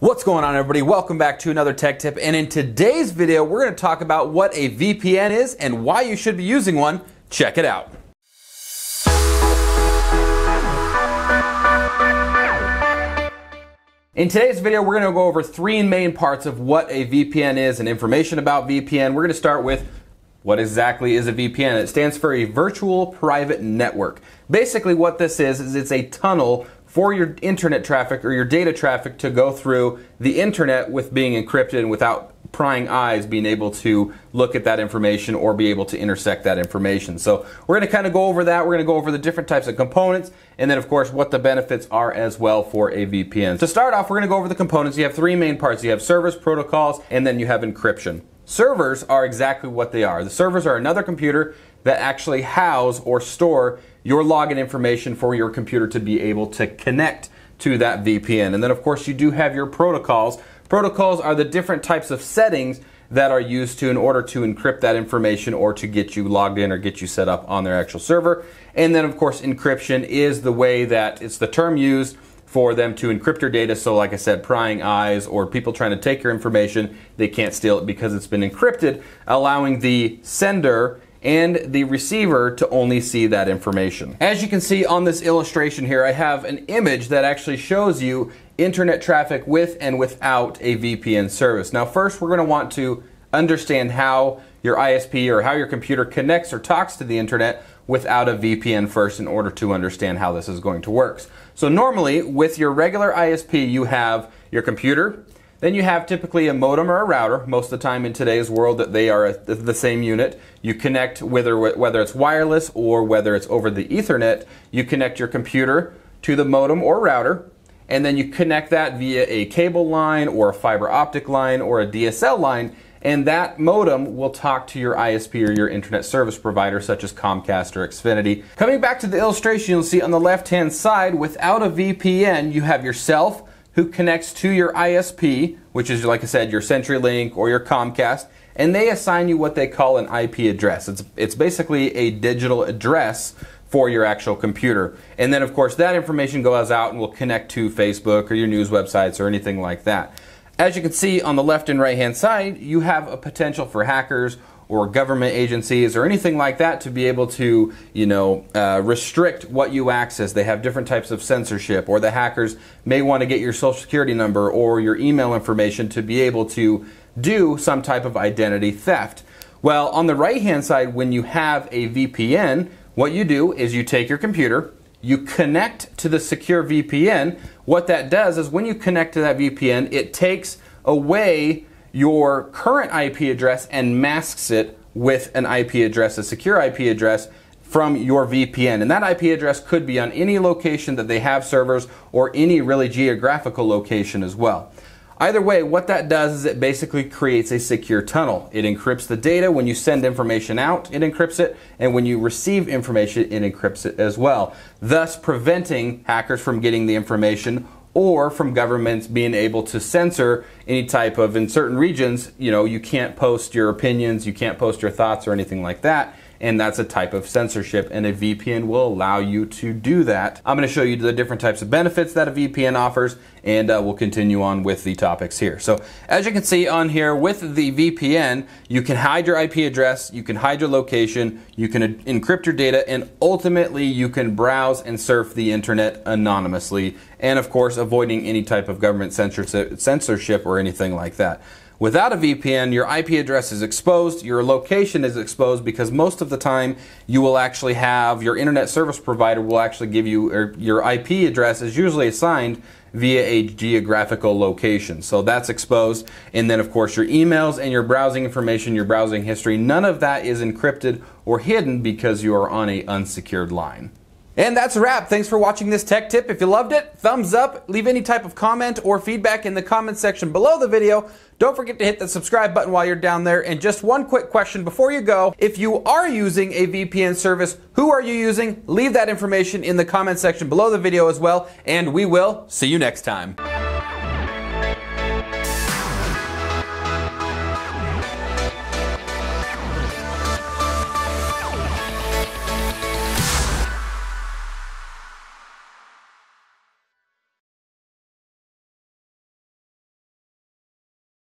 What's going on everybody? Welcome back to another tech tip and in today's video we're going to talk about what a VPN is and why you should be using one. Check it out. In today's video we're going to go over three main parts of what a VPN is and information about VPN. We're going to start with what exactly is a VPN? It stands for a virtual private network. Basically what this is is it's a tunnel for your internet traffic or your data traffic to go through the internet with being encrypted and without prying eyes being able to look at that information or be able to intersect that information. So we're going to kind of go over that. We're going to go over the different types of components and then of course what the benefits are as well for a VPN. To start off, we're going to go over the components. You have three main parts. You have servers, protocols, and then you have encryption. Servers are exactly what they are. The servers are another computer that actually house or store your login information for your computer to be able to connect to that VPN. And then of course you do have your protocols. Protocols are the different types of settings that are used to in order to encrypt that information or to get you logged in or get you set up on their actual server. And then of course encryption is the way that it's the term used for them to encrypt your data. So, like I said, prying eyes or people trying to take your information, they can't steal it because it's been encrypted, allowing the sender and the receiver to only see that information. As you can see on this illustration here, I have an image that actually shows you internet traffic with and without a VPN service. Now first we're going to want to understand how your ISP or how your computer connects or talks to the internet without a VPN first in order to understand how this is going to work. So normally with your regular ISP you have your computer, then you have typically a modem or a router. Most of the time in today's world that they are the same unit. You connect whether whether it's wireless or whether it's over the Ethernet. You connect your computer to the modem or router, and then you connect that via a cable line or a fiber optic line or a DSL line. And that modem will talk to your ISP or your internet service provider, such as Comcast or Xfinity. Coming back to the illustration, you'll see on the left hand side, without a VPN, you have yourself who connects to your ISP, which is, like I said, your CenturyLink or your Comcast, and they assign you what they call an IP address. It's, it's basically a digital address for your actual computer. And then, of course, that information goes out and will connect to Facebook or your news websites or anything like that. As you can see on the left and right hand side, you have a potential for hackers or government agencies or anything like that to be able to, you know, uh, restrict what you access. They have different types of censorship, or the hackers may want to get your social security number or your email information to be able to do some type of identity theft. Well, on the right hand side, when you have a VPN, what you do is you take your computer, you connect to the secure VPN. What that does is when you connect to that VPN, it takes away your current IP address and masks it with an IP address, a secure IP address from your VPN. And that IP address could be on any location that they have servers or any really geographical location as well. Either way, what that does is it basically creates a secure tunnel. It encrypts the data. When you send information out, it encrypts it. And when you receive information, it encrypts it as well, thus preventing hackers from getting the information or from governments being able to censor any type of in certain regions you know you can't post your opinions you can't post your thoughts or anything like that and that's a type of censorship and a VPN will allow you to do that. I'm going to show you the different types of benefits that a VPN offers and uh, we'll continue on with the topics here. So as you can see on here with the VPN, you can hide your IP address, you can hide your location, you can encrypt your data, and ultimately you can browse and surf the internet anonymously and of course avoiding any type of government censorship or anything like that. Without a VPN, your IP address is exposed, your location is exposed because most of the time you will actually have your internet service provider will actually give you your IP address is usually assigned via a geographical location. So that's exposed. And then, of course, your emails and your browsing information, your browsing history, none of that is encrypted or hidden because you are on a unsecured line. And that's a wrap. Thanks for watching this tech tip. If you loved it, thumbs up, leave any type of comment or feedback in the comment section below the video. Don't forget to hit the subscribe button while you're down there. And just one quick question before you go. If you are using a VPN service, who are you using? Leave that information in the comment section below the video as well. And we will see you next time.